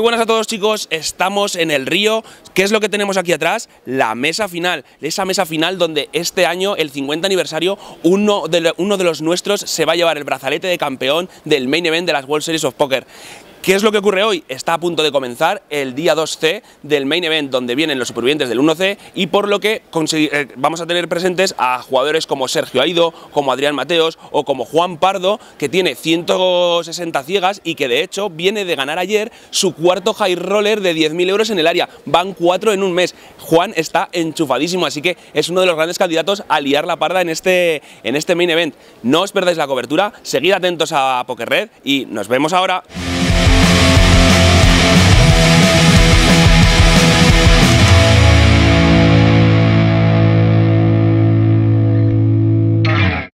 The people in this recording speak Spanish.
buenas a todos chicos, estamos en el río. ¿Qué es lo que tenemos aquí atrás? La mesa final, esa mesa final donde este año, el 50 aniversario, uno de, uno de los nuestros se va a llevar el brazalete de campeón del main event de las World Series of Poker. ¿Qué es lo que ocurre hoy? Está a punto de comenzar el día 2C del main event donde vienen los supervivientes del 1C y por lo que eh, vamos a tener presentes a jugadores como Sergio Aido, como Adrián Mateos o como Juan Pardo que tiene 160 ciegas y que de hecho viene de ganar ayer su cuarto high roller de 10.000 euros en el área. Van cuatro en un mes. Juan está enchufadísimo, así que es uno de los grandes candidatos a liar la parda en este, en este main event. No os perdáis la cobertura, seguid atentos a Poker Red y nos vemos ahora.